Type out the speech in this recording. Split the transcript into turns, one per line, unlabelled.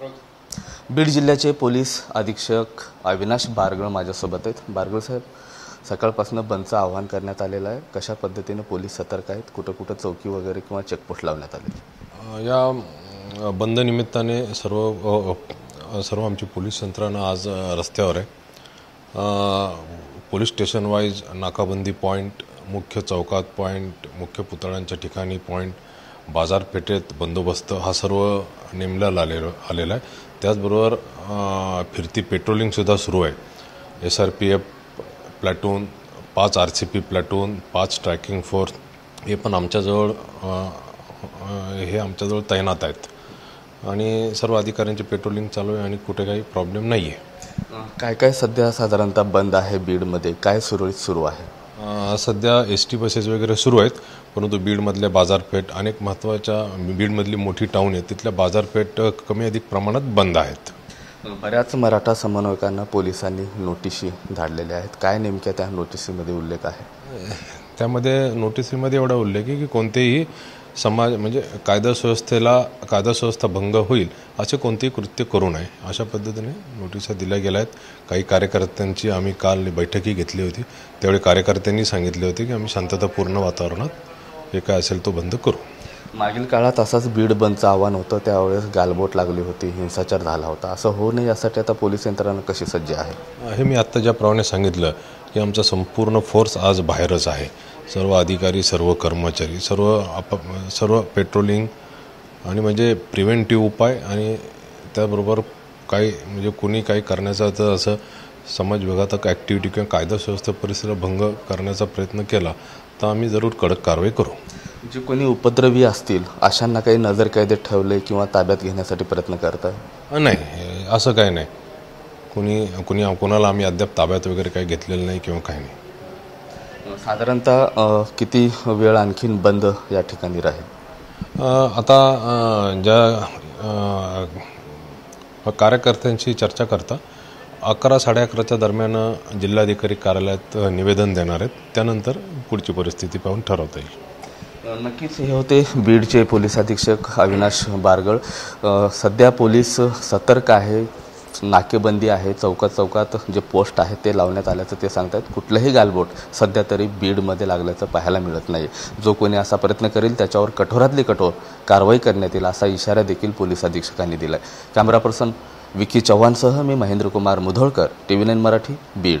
बीड जिल्ह्याचे पोलीस अधीक्षक अविनाश बारगळ माझ्यासोबत आहेत. बारगळ साहेब सकाळपासून बंदचं आवाहन करण्यात आलेलं आहे. कशा पद्धतीने पोलीस सतर्क आहेत? कुठं कुठं चौकी वगैरे किंवा चेकपोस्ट लावण्यात आले
या बंदनिमित्ताने बंद निमित्ताने सर्व सर्व आमची पोलीस यंत्रणा आज रस्त्यावर आहे. पोलीस स्टेशन वाईज नाकाबंदी पॉईंट मुख्य चौकात पॉईंट मुख्य पुतळ्यांच्या ठिकाणी पॉईंट बाजारपेठेत बंदोबस्त हा सर्व नेमल्याला आलेलो आलेला आहे. त्याचबरोबर फिरती पेट्रोलिंगसुद्धा सुरू आहे. S R P F platoon पाच आर सी पी प्लॅटून पाच ट्रॅकिंग फोर्स हे पण आमच्याजवळ हे आमच्याजवळ तैनात आहेत. आणि सर्व अधिकाऱ्यांची पेट्रोलिंग चालू आहे आणि कुठे काही प्रॉब्लेम नाही आहे
काय काय सध्या साधारणतः बंद आहे बीडमध्ये? काय सुरळीत सुरू आहे?
सध्या एस टी बसेस वगैरे सुरू आहेत परंतु बीडमधल्या बाजारपेठ अनेक महत्त्वाच्या बीडमधली मोठी टाऊन आहे तिथल्या बाजारपेठ कमी अधिक प्रमाणात बंद आहेत.
बऱ्याच मराठा समन्वयकांना पोलिसांनी नोटिशी धाडलेल्या आहेत. काय नेमक्या त्या नोटिसीमध्ये उल्लेख आहे?
त्यामध्ये नोटिसीमध्ये एवढा उल्लेख आहे की कोणतेही समाज म्हणजे कायदा सुव्यवस्थेला कायदा सुव्यवस्था भंग होईल असे कोणतेही कृत्य करू नये. अशा पद्धतीने नोटिसा दिल्या गेल्या आहेत काही कार्यकर्त्यांची आम्ही काल बैठकी घेतली होती. त्यावेळी कार्यकर्त्यांनी सांगितले होते की आम्ही शांततापूर्ण वातावरणात जे काय असेल तो बंद करू.
मागील काळात असाच बीड बंदचं आव्हान होतं. त्यावेळेस गालबोट लागली होती. हिंसाचार झाला होता. असं होऊ नये यासाठी आता पोलीस यंत्रणा कशी सज्ज आहे?
हे मी आत्ता ज्याप्रमाणे सांगितलं की आमचा संपूर्ण फोर्स आज बाहेरच आहे. सर्व अधिकारी सर्व कर्मचारी सर्व आप सर्व पेट्रोलिंग आणि म्हणजे प्रिव्हेंटिव्ह उपाय आणि त्याबरोबर काही म्हणजे कोणी काही करण्याचा तर असं समाज विघातक ॲक्टिव्हिटी किंवा कायदा सुव्यवस्था परिसर भंग करण्याचा प्रयत्न केला तर आम्ही जरूर कडक कारवाई करू.
जे कोणी उपद्रवी असतील अशांना काही नजर कैदेत ठेवले किंवा ताब्यात घेण्यासाठी प्रयत्न करत आहे
अ, नाही असं काही नाही. कुणी कुणी कोणाला आम्ही अद्याप ताब्यात वगैरे काही घेतलेलं नाही किंवा काही नाही.
साधारणतः किती वेळ आणखीन बंद या ठिकाणी राहील?
आता ज्या कार्यकर्त्यांशी चर्चा करता अकरा साडे अकराच्या दरम्यान जिल्हाधिकारी कार्यालयात निवेदन देणार आहेत. त्यानंतर पुढची परिस्थिती पाहून ठरवता येईल.
नक्कीच हे होते बीडचे पोलीस अधीक्षक अविनाश बारगळ. सध्या पोलीस सतर्क आहे. नाकेबंदी आहे चौकात चौकात जे पोस्ट आहेत ते लावण्यात आल्याचं ते सांगतात कुठलंही गालबोट सध्या तरी बीडमध्ये लागल्याचं पाहायला मिळत नाही जो कोणी असा प्रयत्न करेल त्याच्यावर कठोरातली कठोर कारवाई करण्यात येईल असा इशारा देखील पोलीस अधीक्षकांनी दिला आहे कॅमेरा पर्सन विकी चव्हाणसह मी Mahendrakumar Mudholkar T V nine Marathi Beed.